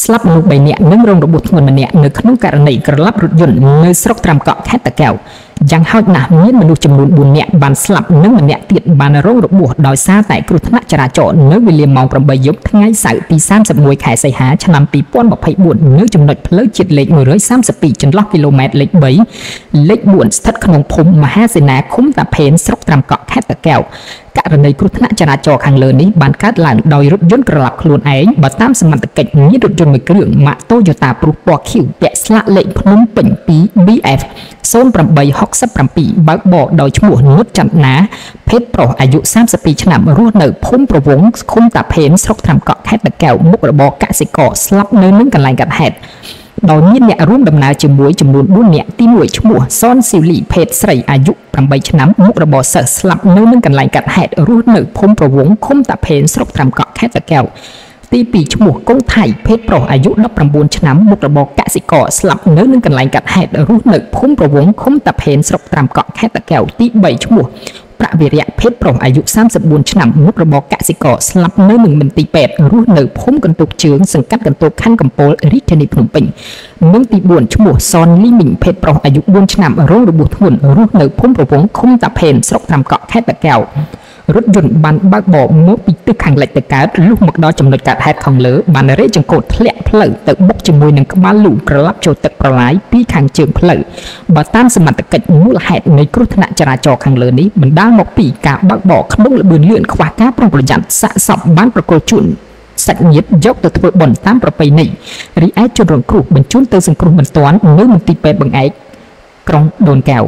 ស្លាប់មនុស្ស3នាក់និងរងរបួសធ្ងន់ម្នាក់នៅក្នុងករណីក្រឡាប់រថយន្តនៅស្រុកត្រាំកក់ខេត្តតាកែវ យ៉ាងហោចណាស់មានមនុស្សចំនួន4នាក់បានស្លាប់និងម្នាក់ទៀតបានរងរបួសដោយសារតែគ្រោះថ្នាក់ចរាចរណ៍នៅវេលាម៉ោង8យប់ថ្ងៃសៅរ៍ទី31ខែសីហាឆ្នាំ2024នៅចំណុចផ្លូវជាតិលេខ132ចន្លោះគីឡូម៉ែត្រលេខ3លេខ4ស្ថិតក្នុងភូមិមហាសេនាឃុំតាភេនស្រុកត្រាំកក់ខេត្តតាកែវករណីគ្រោះថ្នាក់ចរាចរណ៍ខាងលើនេះបានកើតឡើងដោយរថយន្តក្រឡាប់ខ្លួនឯងបើតាមសមត្ថកិច្ចមានរថយន្តមួយគ្រឿងម៉ាក Toyota ព្រុសពណ៌ខៀវពាក់ស្លាកលេខភ្នំពេញ2 BF 0867បើកបរដោយឈ្មោះនុតចន្ទនាភេទប្រុសអាយុ32ឆ្នាំរស់នៅភូមិប្រវងឃុំតាភេនស្រុកត្រាំកក់ខេត្តតាកែវមុខរបរកសិករស្លាប់នៅនឹងកន្លែងកាត់ហេតុដោយមានអ្នករួមដំណើរជាមួយចំនួន4នាក់ទី1ឈ្មោះសនស៊ីវលីភេទស្រីអាយុ8ឆ្នាំមុខរបរសិស្សស្លាប់នៅនឹងកន្លែងកាត់ហេតុរស់នៅភូមិប្រវងឃុំតាភេនស្រុកត្រាំកក់ខេត្តតាកែវ ទី2ឈ្មោះកុងថៃភេទប្រុសអាយុ19ឆ្នាំមុខរបរកសិករស្លាប់នៅនឹងកន្លែងកាត់ហេតុរស់នៅភូមិប្រវងឃុំតាភេនស្រុកត្រាំកក់ខេត្តតាកែវទី3ឈ្មោះប្រាក់វិរៈភេទប្រុសអាយុ34ឆ្នាំមុខរបរកសិករស្លាប់នៅនឹងមន្ទីរពេទ្យរស់នៅភូមិកន្ទុកជើងសង្កាត់កន្ទុកខណ្ឌកំពូលរាជធានីភ្នំពេញនិងទី4ឈ្មោះសនលីមីងភេទប្រុសអាយុ4ឆ្នាំរងរបួសធ្ងន់រស់នៅភូមិប្រវងឃុំតាភេនស្រុកត្រាំកក់ខេត្តតាកែវ រថយន្តបានបើកបរមកពីទិសខាងលិចទៅកើតលុះមកដល់ចំណុចកើតហេតុខាងលើបានរេចង្កូតធ្លាក់ផ្លូវទៅបុកជាមួយនឹងក្បាលលូប្រឡាប់ចូលទឹកប្រឡាយពីខាងជើងផ្លូវបើតាមសមត្ថកិច្ចមូលហេតុនៃគ្រោះថ្នាក់ចរាចរណ៍ខាងលើនេះបណ្ដាលមកពីការបើកបរក្នុងល្បឿនលឿនខ្វះការប្រុងប្រយ័ត្នសាកសពបានប្រកល់ជូនសាច់ញាតិយកទៅធ្វើបុណ្យតាមប្រពៃណីរីឯជនរងគ្រោះបញ្ជូនទៅសង្គ្រោះបន្ទាន់នៅមន្ទីរពេទ្យបង្អែកក្រុងដូនកែវ